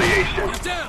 Retaliation.